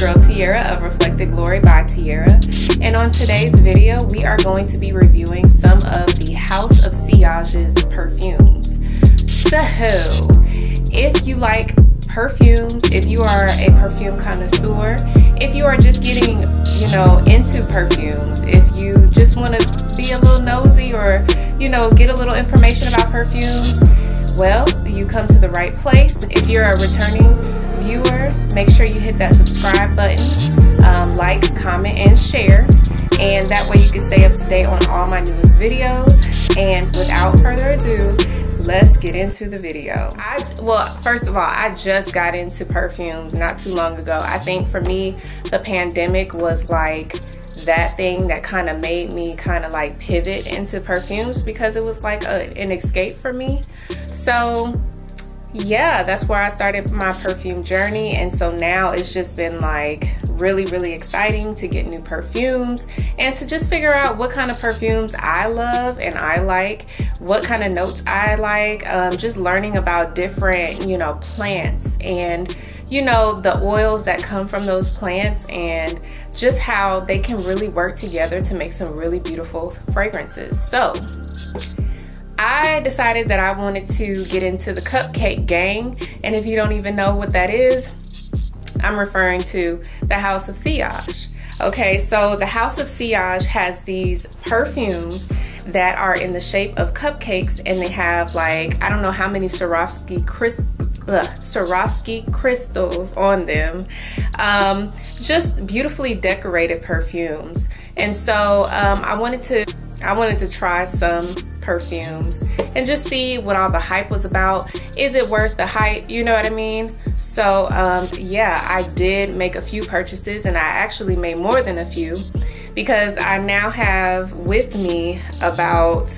girl Tiera of Reflected Glory by Tiera. And on today's video, we are going to be reviewing some of the House of Sillage's perfumes. So, if you like perfumes, if you are a perfume connoisseur, if you are just getting, you know, into perfumes, if you just want to be a little nosy or, you know, get a little information about perfumes, well, you come to the right place. If you're a returning viewer, make sure you hit that subscribe button, um, like, comment, and share. And that way you can stay up to date on all my newest videos. And without further ado, let's get into the video. I well, first of all, I just got into perfumes not too long ago. I think for me, the pandemic was like that thing that kind of made me kind of like pivot into perfumes because it was like a, an escape for me. So yeah, that's where I started my perfume journey. And so now it's just been like really, really exciting to get new perfumes and to just figure out what kind of perfumes I love and I like, what kind of notes I like, um, just learning about different, you know, plants and you know, the oils that come from those plants and just how they can really work together to make some really beautiful fragrances. So, I decided that I wanted to get into the cupcake gang. And if you don't even know what that is, I'm referring to the House of Sillage. Okay, so the House of Sillage has these perfumes that are in the shape of cupcakes and they have like, I don't know how many Swarovski crystals uh, Swarovski crystals on them. Um, just beautifully decorated perfumes. And so um, I wanted to I wanted to try some perfumes and just see what all the hype was about. Is it worth the hype? You know what I mean? So um, yeah, I did make a few purchases and I actually made more than a few because I now have with me about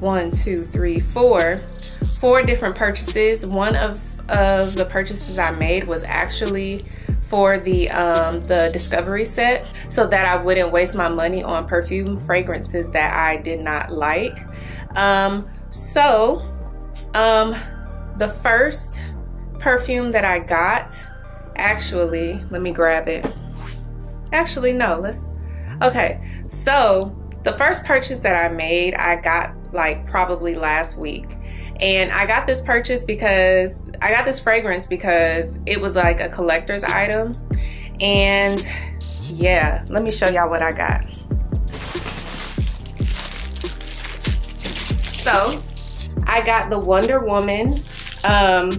one, two, three, four, four different purchases. One of, of the purchases I made was actually for the um, the discovery set so that I wouldn't waste my money on perfume fragrances that I did not like. Um, so um, the first perfume that I got, actually, let me grab it. Actually, no, let's, okay. So the first purchase that I made, I got like probably last week. And I got this purchase because I got this fragrance because it was like a collector's item. And yeah, let me show y'all what I got. So I got the Wonder Woman um,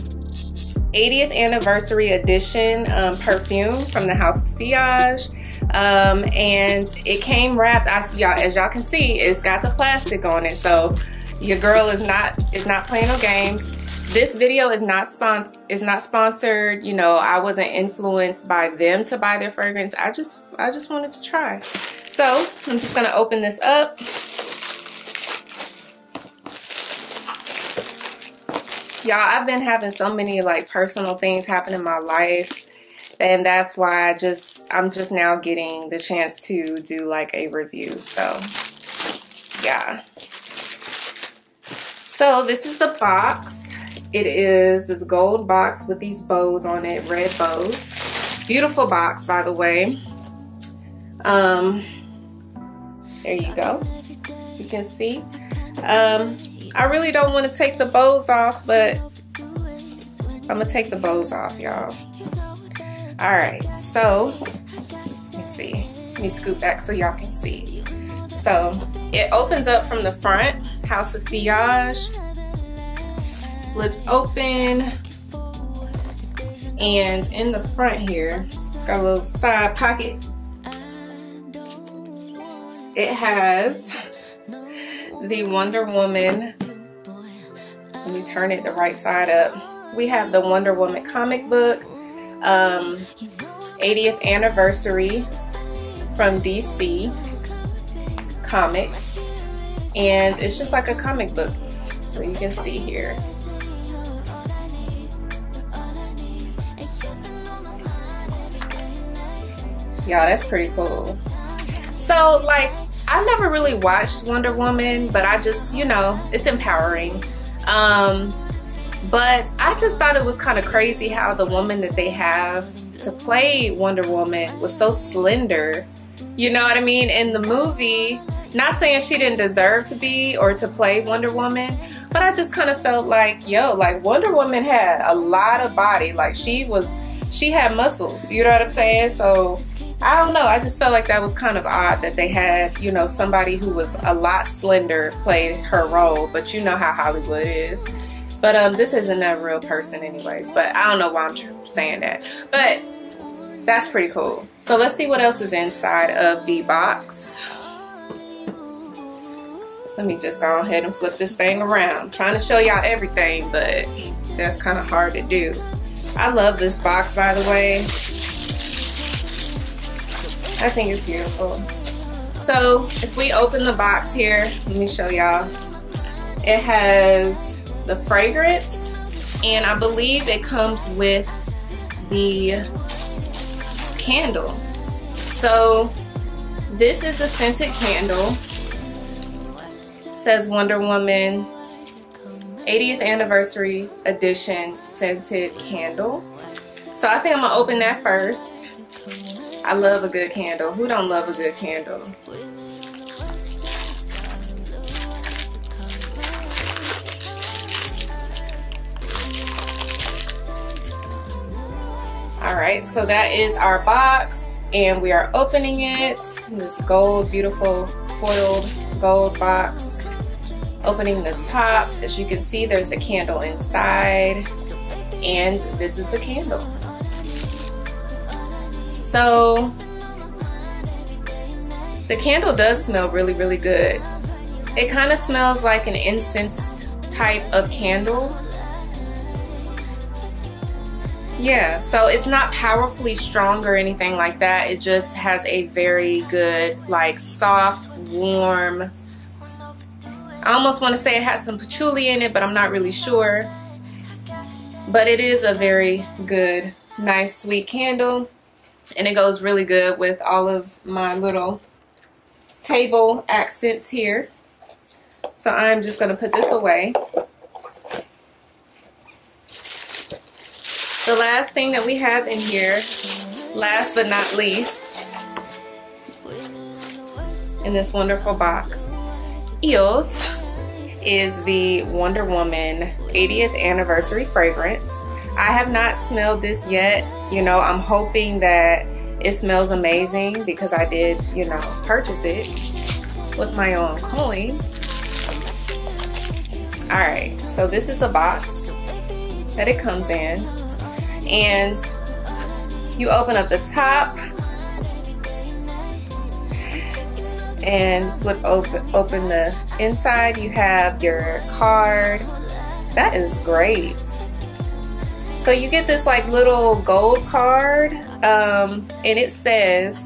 80th anniversary edition um, perfume from the House of Sillage. Um, and it came wrapped, as y'all, as y'all can see, it's got the plastic on it. So your girl is not is not playing no games. This video is not spon is not sponsored. You know, I wasn't influenced by them to buy their fragrance. I just I just wanted to try. So I'm just gonna open this up. Y'all, I've been having so many like personal things happen in my life and that's why I just I'm just now getting the chance to do like a review so yeah so this is the box. It is this gold box with these bows on it, red bows. Beautiful box, by the way. Um, there you go. You can see. Um, I really don't want to take the bows off, but I'm gonna take the bows off, y'all. All right, so let me see. Let me scoot back so y'all can see. So it opens up from the front House of Sillage. Flips open. And in the front here, it's got a little side pocket. It has the Wonder Woman. Let me turn it the right side up. We have the Wonder Woman comic book, um, 80th anniversary from DC Comics and it's just like a comic book so you can see here yeah that's pretty cool so like I never really watched Wonder Woman but I just you know it's empowering um but I just thought it was kind of crazy how the woman that they have to play Wonder Woman was so slender. You know what I mean? In the movie, not saying she didn't deserve to be or to play Wonder Woman, but I just kind of felt like, yo, like Wonder Woman had a lot of body. Like she was, she had muscles. You know what I'm saying? So I don't know. I just felt like that was kind of odd that they had, you know, somebody who was a lot slender play her role. But you know how Hollywood is. But um, this isn't a real person, anyways. But I don't know why I'm saying that. But that's pretty cool. So let's see what else is inside of the box. Let me just go ahead and flip this thing around. I'm trying to show y'all everything, but that's kind of hard to do. I love this box, by the way. I think it's beautiful. So if we open the box here, let me show y'all. It has the fragrance and I believe it comes with the candle. So this is a scented candle. It says Wonder Woman 80th anniversary edition scented candle. So I think I'm gonna open that first. I love a good candle. Who don't love a good candle? All right, so that is our box and we are opening it. This gold, beautiful foiled gold box. Opening the top, as you can see, there's a candle inside and this is the candle. So the candle does smell really, really good. It kind of smells like an incense type of candle. Yeah, so it's not powerfully strong or anything like that. It just has a very good, like soft, warm, I almost want to say it has some patchouli in it, but I'm not really sure. But it is a very good, nice, sweet candle and it goes really good with all of my little table accents here. So I'm just going to put this away. The last thing that we have in here, last but not least, in this wonderful box, EOS, is the Wonder Woman 80th anniversary fragrance. I have not smelled this yet. You know, I'm hoping that it smells amazing because I did, you know, purchase it with my own coins. All right, so this is the box that it comes in. And you open up the top and flip open, open the inside. You have your card. That is great. So you get this like little gold card um, and it says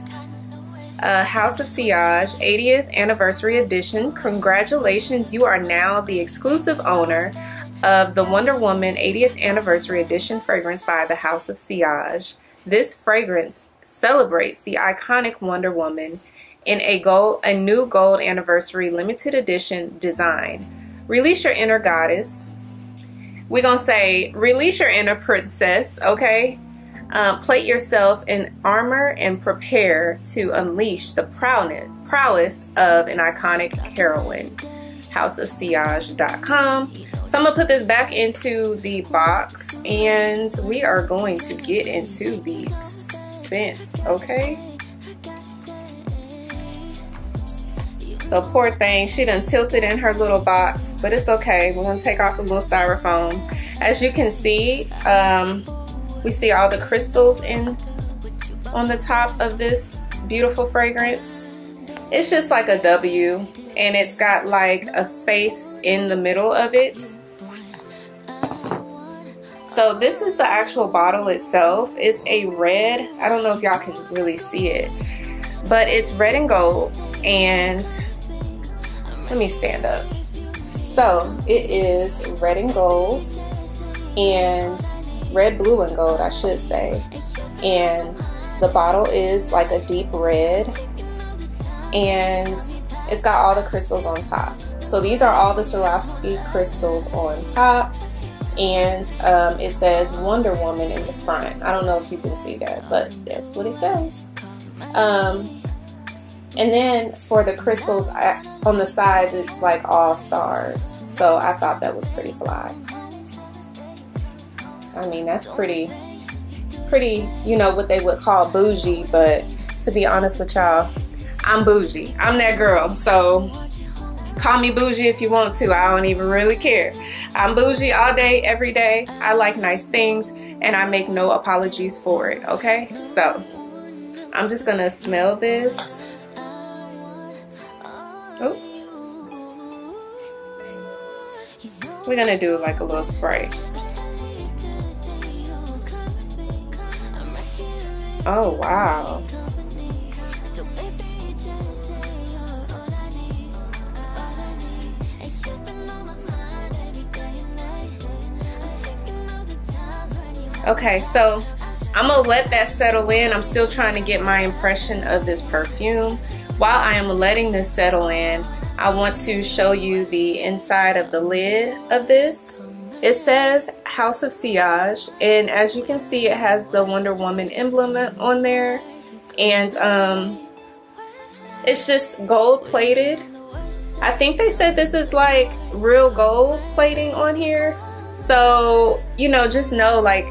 uh, House of Sillage 80th Anniversary Edition. Congratulations, you are now the exclusive owner of the Wonder Woman 80th Anniversary Edition fragrance by the House of Sillage. This fragrance celebrates the iconic Wonder Woman in a gold, a new gold anniversary limited edition design. Release your inner goddess, we're to say, release your inner princess, okay? Um, plate yourself in armor and prepare to unleash the prowess, prowess of an iconic heroine. HouseofSillage.com. So I'm to put this back into the box and we are going to get into these scents, okay? So poor thing, she done tilted in her little box, but it's okay. We're gonna take off the little styrofoam. As you can see, um, we see all the crystals in on the top of this beautiful fragrance. It's just like a W and it's got like a face in the middle of it. So this is the actual bottle itself. It's a red, I don't know if y'all can really see it, but it's red and gold and let me stand up. So it is red and gold and red, blue, and gold, I should say. And the bottle is like a deep red and it's got all the crystals on top. So these are all the Swarovski crystals on top. and um, it says Wonder Woman in the front. I don't know if you can see that, but that's what it says. Um, and then for the crystals I, on the sides, it's like all stars. So I thought that was pretty fly. I mean, that's pretty, pretty, you know, what they would call bougie. But to be honest with y'all, I'm bougie. I'm that girl. So call me bougie if you want to. I don't even really care. I'm bougie all day, every day. I like nice things and I make no apologies for it. Okay. So I'm just going to smell this. Oh. We're to do like a little spray. Oh, wow. Okay, so I'm gonna let that settle in. I'm still trying to get my impression of this perfume. While I am letting this settle in, I want to show you the inside of the lid of this. It says House of Sillage, and as you can see, it has the Wonder Woman emblem on there, and um, it's just gold plated. I think they said this is like real gold plating on here. So, you know, just know like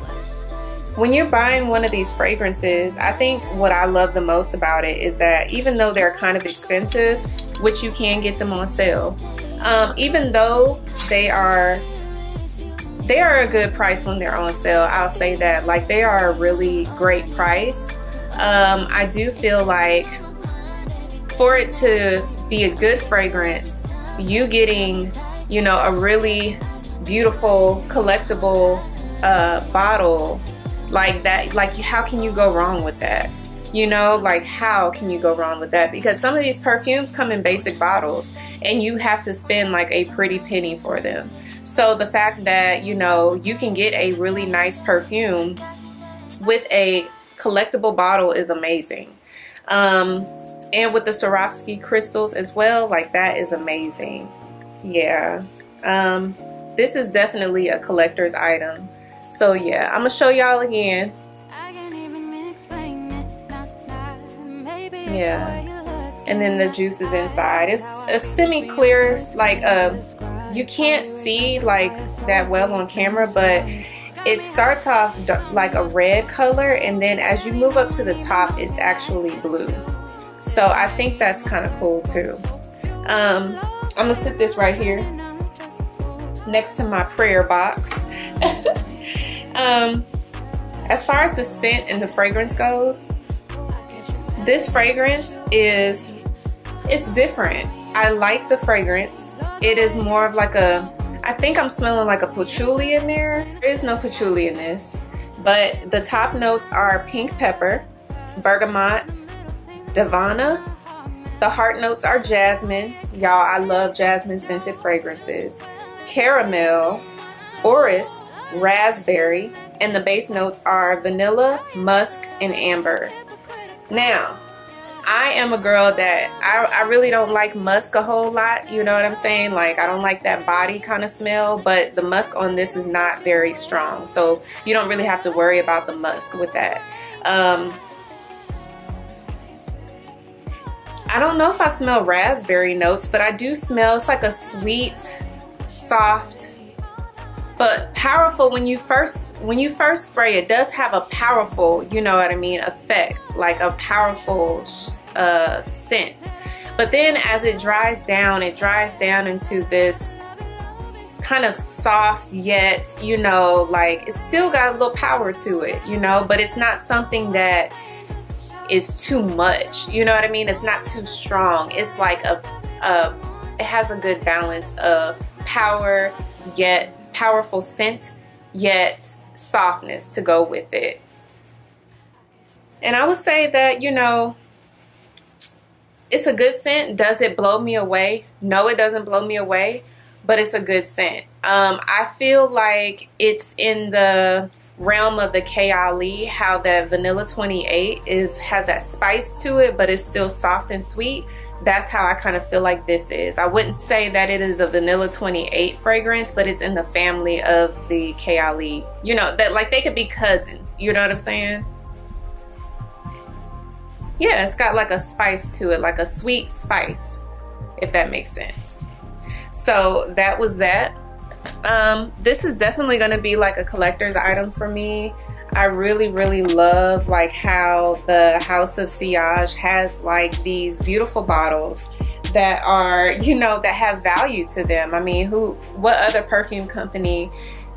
when you're buying one of these fragrances, I think what I love the most about it is that even though they're kind of expensive, which you can get them on sale, um, even though they are they are a good price when they're on sale. I'll say that. Like they are a really great price. Um, I do feel like for it to be a good fragrance, you getting, you know, a really beautiful collectible uh, bottle like that, like how can you go wrong with that? You know, like how can you go wrong with that? Because some of these perfumes come in basic bottles and you have to spend like a pretty penny for them. So the fact that, you know, you can get a really nice perfume with a collectible bottle is amazing. Um, and with the Swarovski crystals as well, like that is amazing. Yeah. Um, this is definitely a collector's item. So yeah, I'm gonna show y'all again. Yeah. And then the juice is inside. It's a semi-clear, like uh, you can't see like that well on camera, but it starts off like a red color and then as you move up to the top, it's actually blue. So I think that's kind of cool too. Um, I'm gonna sit this right here next to my prayer box. um, as far as the scent and the fragrance goes, this fragrance is, it's different. I like the fragrance. It is more of like a, I think I'm smelling like a patchouli in there. There is no patchouli in this, but the top notes are pink pepper, bergamot, davana. The heart notes are jasmine. Y'all, I love jasmine scented fragrances. Caramel, orris, raspberry, and the base notes are vanilla, musk, and amber. Now, I am a girl that I, I really don't like musk a whole lot, you know what I'm saying? Like, I don't like that body kind of smell, but the musk on this is not very strong. So, you don't really have to worry about the musk with that. Um, I don't know if I smell raspberry notes, but I do smell, it's like a sweet, soft, but powerful when you first when you first spray it does have a powerful you know what I mean effect like a powerful uh, scent. But then as it dries down it dries down into this kind of soft yet you know like it's still got a little power to it you know but it's not something that is too much you know what I mean? It's not too strong. It's like a, a it has a good balance of power yet powerful scent, yet softness to go with it. And I would say that, you know, it's a good scent. Does it blow me away? No, it doesn't blow me away, but it's a good scent. Um, I feel like it's in the realm of the Kayali, how that vanilla 28 is has that spice to it, but it's still soft and sweet. That's how I kind of feel like this is. I wouldn't say that it is a vanilla 28 fragrance, but it's in the family of the Kayali. You know, that like they could be cousins. You know what I'm saying? Yeah, it's got like a spice to it, like a sweet spice, if that makes sense. So that was that. Um, this is definitely going to be like a collector's item for me. I really, really love like how the House of Sillage has like these beautiful bottles that are, you know, that have value to them. I mean, who, what other perfume company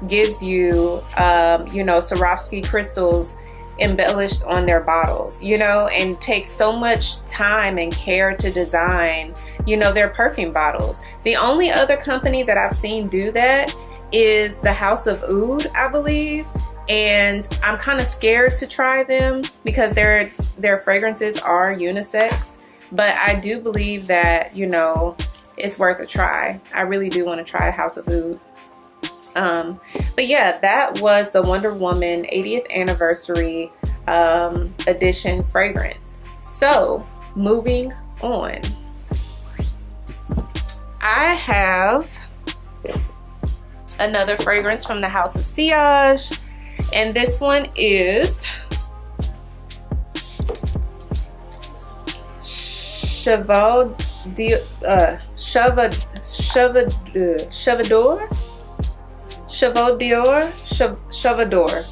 gives you, um, you know, Swarovski crystals embellished on their bottles, you know, and takes so much time and care to design, you know, their perfume bottles. The only other company that I've seen do that is the House of Oud, I believe and I'm kind of scared to try them because their their fragrances are unisex. But I do believe that you know it's worth a try. I really do want to try House of Oud. Um, but yeah that was the Wonder Woman 80th anniversary um, edition fragrance. So moving on. I have another fragrance from the House of Sillage and this one is Cheval de uh Cheval Cheval uh, Chevador Cheval d'Or Chevador.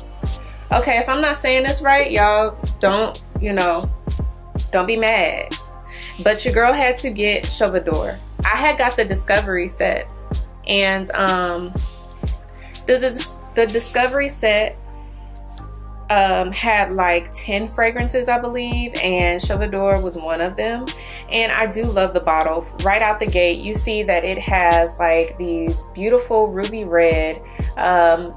Okay, if I'm not saying this right, y'all don't, you know, don't be mad. But your girl had to get Chevador. I had got the Discovery set and um the, the, the Discovery set um, had like 10 fragrances, I believe, and Chevador was one of them. And I do love the bottle. Right out the gate, you see that it has like these beautiful ruby red um,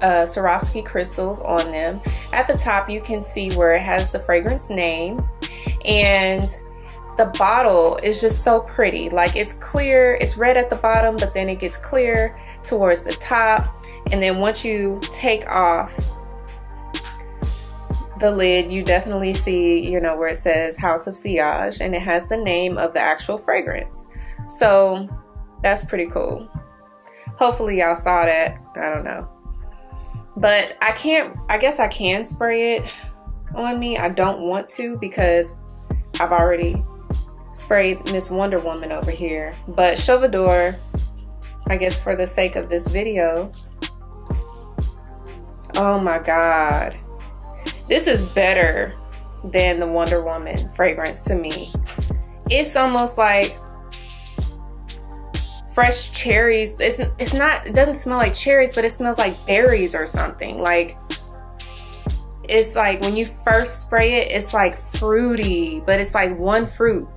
uh, Swarovski crystals on them. At the top, you can see where it has the fragrance name. And the bottle is just so pretty. Like it's clear, it's red at the bottom, but then it gets clear towards the top. And then once you take off the lid, you definitely see, you know, where it says House of Sillage and it has the name of the actual fragrance. So that's pretty cool. Hopefully y'all saw that. I don't know. But I can't, I guess I can spray it on me. I don't want to because I've already sprayed Miss Wonder Woman over here. But Chevador, I guess for the sake of this video, oh my God this is better than the Wonder Woman fragrance to me. It's almost like fresh cherries. It's it's not it doesn't smell like cherries, but it smells like berries or something. Like it's like when you first spray it, it's like fruity, but it's like one fruit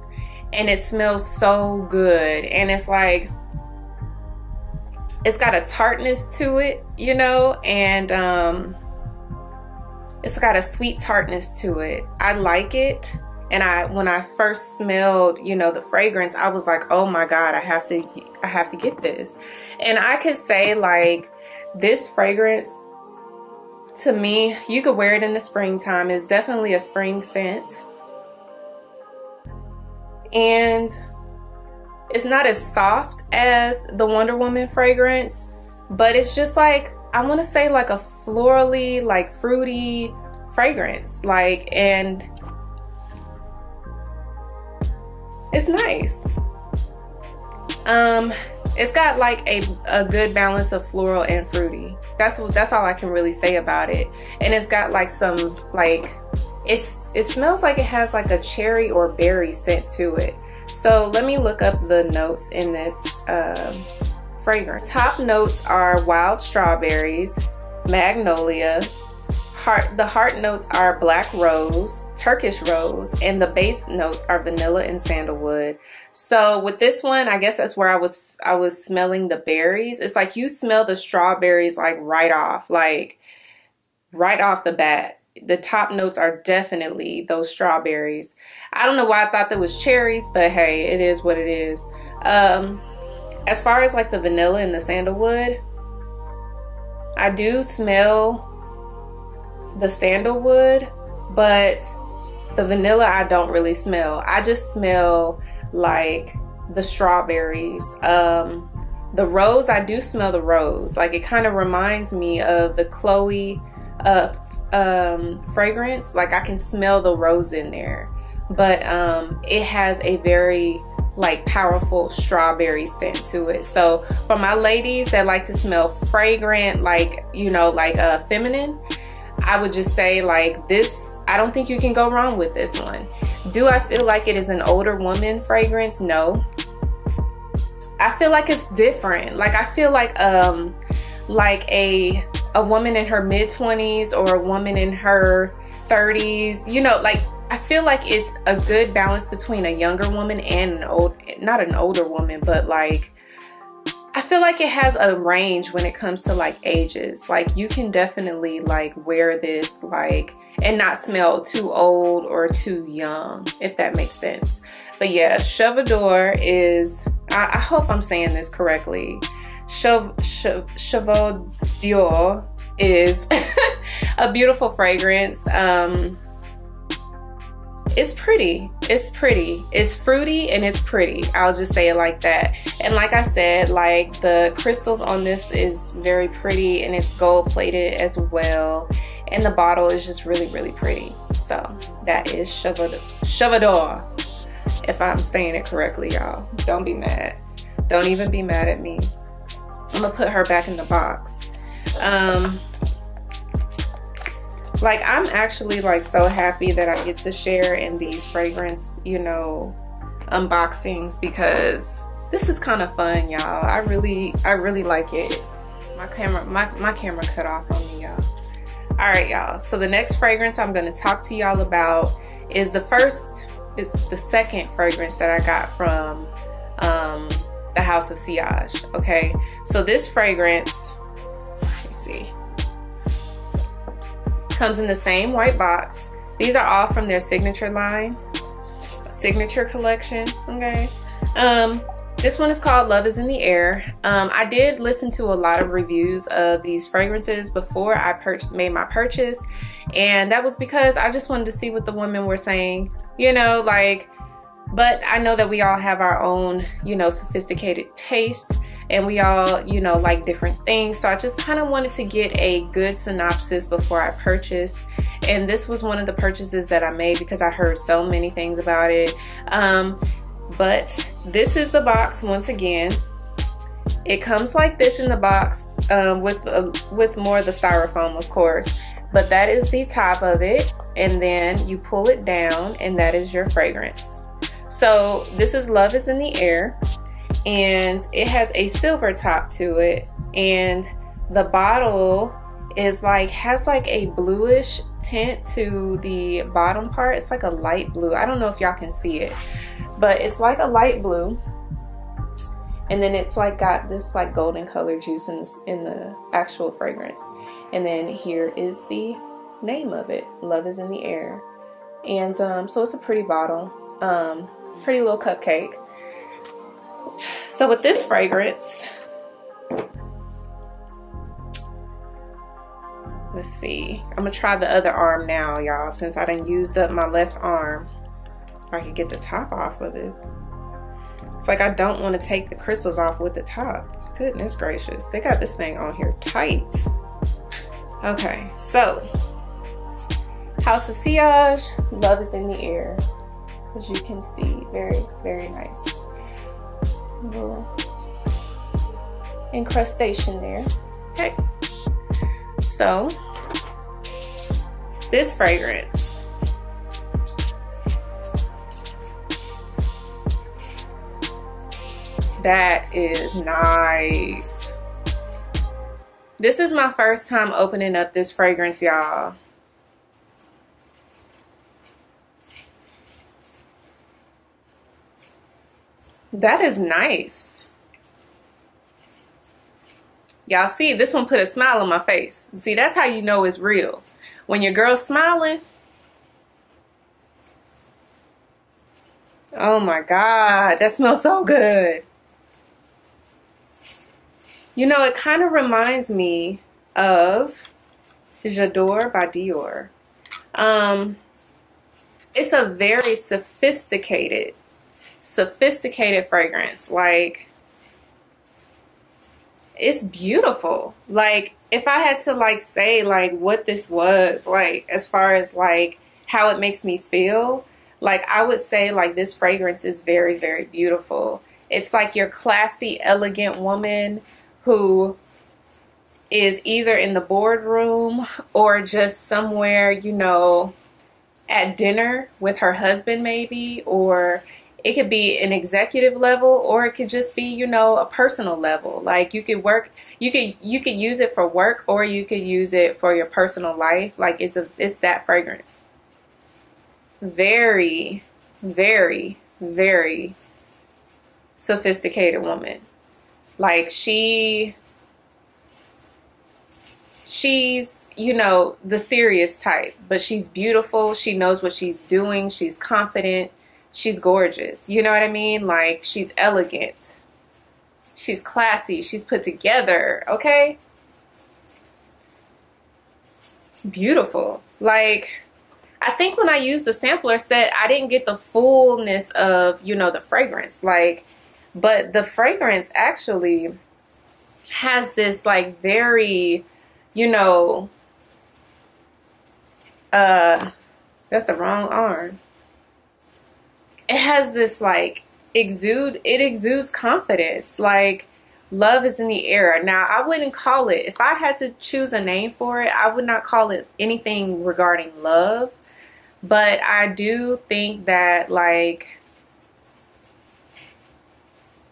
and it smells so good. And it's like it's got a tartness to it, you know, and um it's got a sweet tartness to it. I like it. And I when I first smelled, you know, the fragrance, I was like, "Oh my god, I have to I have to get this." And I could say like this fragrance to me, you could wear it in the springtime. It's definitely a spring scent. And it's not as soft as the Wonder Woman fragrance, but it's just like I want to say like a florally, like fruity fragrance. Like, and it's nice. Um, it's got like a, a good balance of floral and fruity. That's what, that's all I can really say about it. And it's got like some like it's it smells like it has like a cherry or berry scent to it. So let me look up the notes in this uh, fragrance. Top notes are wild strawberries, magnolia, heart, the heart notes are black rose, Turkish rose, and the base notes are vanilla and sandalwood. So with this one, I guess that's where I was I was smelling the berries. It's like you smell the strawberries like right off, like right off the bat. The top notes are definitely those strawberries. I don't know why I thought that was cherries, but hey, it is what it is. Um, as far as like the vanilla and the sandalwood, I do smell the sandalwood, but the vanilla I don't really smell. I just smell like the strawberries. Um, the rose, I do smell the rose. Like it kind of reminds me of the Chloe uh, um, fragrance. Like I can smell the rose in there, but um, it has a very like powerful strawberry scent to it. So for my ladies that like to smell fragrant, like you know, like uh, feminine, I would just say like this. I don't think you can go wrong with this one. Do I feel like it is an older woman fragrance? No. I feel like it's different. Like I feel like um like a a woman in her mid 20s or a woman in her 30s, you know, like I feel like it's a good balance between a younger woman and an old not an older woman, but like I feel like it has a range when it comes to like ages. Like you can definitely like wear this like and not smell too old or too young, if that makes sense. But yeah, Chevador is, I, I hope I'm saying this correctly. Chev, is a beautiful fragrance. Um, it's pretty. It's pretty. It's fruity and it's pretty. I'll just say it like that. And like I said, like the crystals on this is very pretty and it's gold plated as well. And the bottle is just really, really pretty. So that is Chevador. If I'm saying it correctly, y'all. Don't be mad. Don't even be mad at me. I'm gonna put her back in the box. Um, like I'm actually like so happy that I get to share in these fragrance, you know, unboxings because this is kind of fun, y'all. I really, I really like it. My camera, my, my camera cut off on me, y'all. All right, y'all. So the next fragrance I'm going to talk to y'all about is the first, is the second fragrance that I got from um, the House of Sillage. Okay. So this fragrance, let me see comes in the same white box. These are all from their signature line, signature collection, okay? Um, this one is called Love is in the Air. Um, I did listen to a lot of reviews of these fragrances before I made my purchase. And that was because I just wanted to see what the women were saying, you know, like, but I know that we all have our own, you know, sophisticated taste and we all, you know, like different things. So I just kind of wanted to get a good synopsis before I purchased. And this was one of the purchases that I made because I heard so many things about it. Um, but this is the box once again. It comes like this in the box um, with uh, with more of the styrofoam, of course. But that is the top of it, and then you pull it down, and that is your fragrance. So this is Love is in the Air and it has a silver top to it. And the bottle is like has like a bluish tint to the bottom part. It's like a light blue. I don't know if y'all can see it but it's like a light blue. And then it's like got this like golden color juice in this in the actual fragrance. And then here is the name of it love is in the air. And um, so it's a pretty bottle um, pretty little cupcake so with this fragrance, let's see. I'm gonna try the other arm now, y'all, since I didn't used up my left arm. If I could get the top off of it. It's like I don't want to take the crystals off with the top. Goodness gracious. They got this thing on here tight. Okay, so House of Sillage, Love is in the Air. As you can see, very, very nice little incrustation there. Okay. So, this fragrance that is nice. This is my first time opening up this fragrance, y'all. That is nice. Y'all see, this one put a smile on my face. See, that's how you know it's real. When your girl's smiling. Oh my God, that smells so good. You know, it kind of reminds me of J'adore by Dior. Um, it's a very sophisticated sophisticated fragrance. Like, it's beautiful. Like, if I had to like say like what this was, like as far as like how it makes me feel, like I would say like this fragrance is very, very beautiful. It's like your classy, elegant woman who is either in the boardroom or just somewhere, you know, at dinner with her husband maybe or it could be an executive level or it could just be you know a personal level like you could work you could you could use it for work or you could use it for your personal life like it's a it's that fragrance very very very sophisticated woman like she she's, you know, the serious type, but she's beautiful. She knows what she's doing. She's confident. She's gorgeous. You know what I mean? Like, she's elegant. She's classy. She's put together. Okay? Beautiful. Like, I think when I used the sampler set, I didn't get the fullness of, you know, the fragrance. Like, but the fragrance actually has this, like, very you know, uh, that's the wrong arm. It has this like exude, it exudes confidence. Like love is in the air. Now, I wouldn't call it, if I had to choose a name for it, I would not call it anything regarding love. But I do think that like,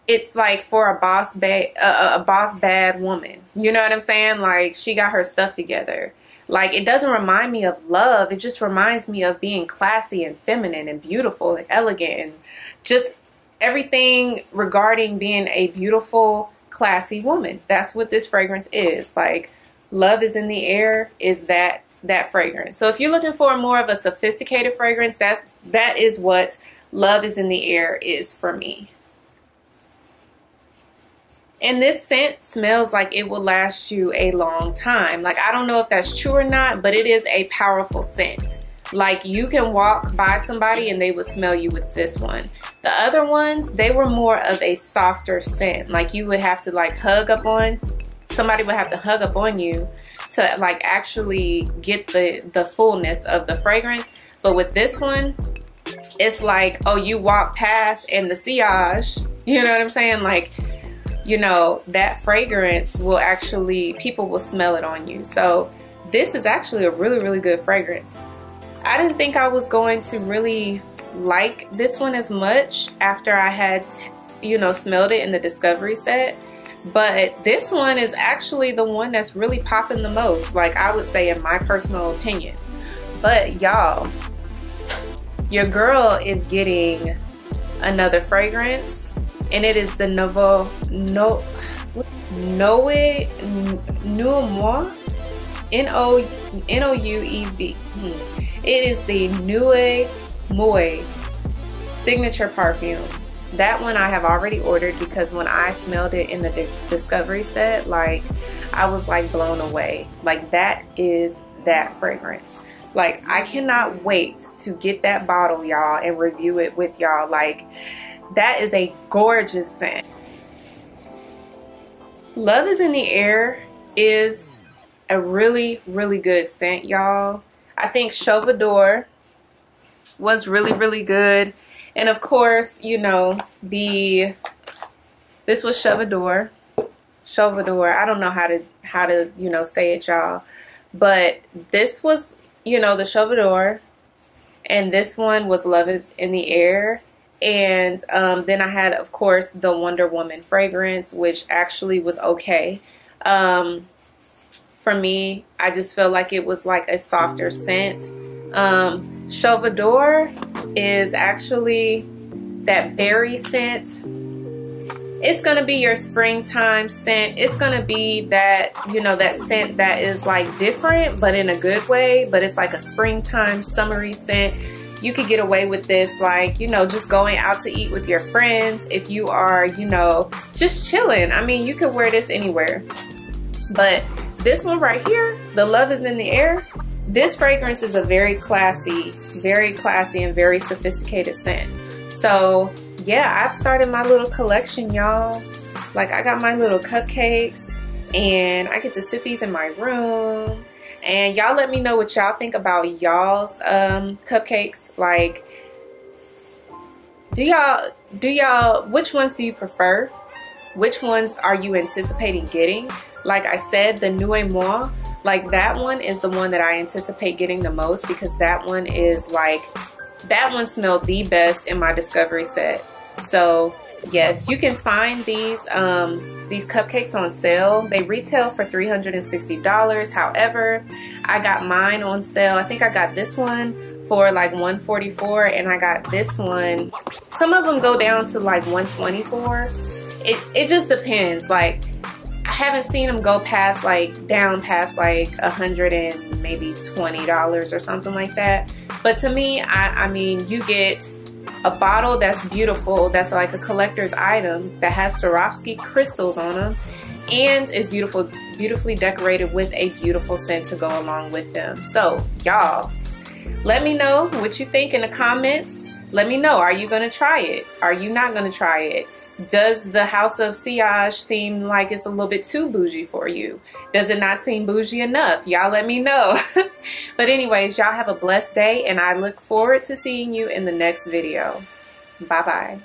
it's like for a boss bad a, a boss bad woman. You know what I'm saying? Like she got her stuff together. Like it doesn't remind me of love. It just reminds me of being classy and feminine and beautiful and elegant and just everything regarding being a beautiful, classy woman. That's what this fragrance is. Like love is in the air is that that fragrance. So if you're looking for more of a sophisticated fragrance, that's that is what love is in the air is for me. And this scent smells like it will last you a long time. Like, I don't know if that's true or not, but it is a powerful scent. Like, you can walk by somebody and they would smell you with this one. The other ones, they were more of a softer scent. Like, you would have to, like, hug up on, somebody would have to hug up on you to, like, actually get the, the fullness of the fragrance. But with this one, it's like, oh, you walk past and the sillage, you know what I'm saying? Like, you know, that fragrance will actually, people will smell it on you. So this is actually a really, really good fragrance. I didn't think I was going to really like this one as much after I had, you know, smelled it in the Discovery set. But this one is actually the one that's really popping the most, like I would say in my personal opinion. But y'all, your girl is getting another fragrance and it is the Nouveau No Noe Nouveau N O N O U E V. Hmm. It is the Nouez Moi signature perfume. That one I have already ordered because when I smelled it in the Discovery set, like I was like blown away. Like that is that fragrance. Like I cannot wait to get that bottle, y'all, and review it with y'all. Like that is a gorgeous scent. Love is in the Air is a really, really good scent, y'all. I think Chauve was really, really good. And of course, you know, the this was Chauve Chauve I don't know how to how to, you know, say it, y'all. But this was, you know, the Chauve and this one was Love is in the Air. And um, then I had, of course, the Wonder Woman fragrance, which actually was okay. Um, for me, I just felt like it was like a softer scent. Um, Chauve d'Or is actually that berry scent. It's going to be your springtime scent. It's going to be that, you know, that scent that is like different, but in a good way. But it's like a springtime summery scent you could get away with this like, you know, just going out to eat with your friends. If you are, you know, just chilling. I mean, you could wear this anywhere. But this one right here, the Love is in the Air, this fragrance is a very classy, very classy and very sophisticated scent. So yeah, I've started my little collection, y'all. Like I got my little cupcakes and I get to sit these in my room. And y'all let me know what y'all think about y'all's um, cupcakes. Like, do y'all, do y'all, which ones do you prefer? Which ones are you anticipating getting? Like I said, the Nouez Moi, like that one is the one that I anticipate getting the most because that one is like, that one smelled the best in my discovery set. So yes, you can find these um, these cupcakes on sale. They retail for $360. However, I got mine on sale. I think I got this one for like 144 and I got this one. Some of them go down to like 124. It, it just depends. Like I haven't seen them go past like down past like a hundred and maybe twenty dollars or something like that. But to me, I, I mean, you get a bottle that's beautiful, that's like a collector's item that has Swarovski crystals on them and is beautiful, beautifully decorated with a beautiful scent to go along with them. So y'all, let me know what you think in the comments. Let me know, are you gonna try it? Are you not gonna try it? Does the House of Sillage seem like it's a little bit too bougie for you? Does it not seem bougie enough? Y'all let me know. but anyways, y'all have a blessed day and I look forward to seeing you in the next video. Bye-bye.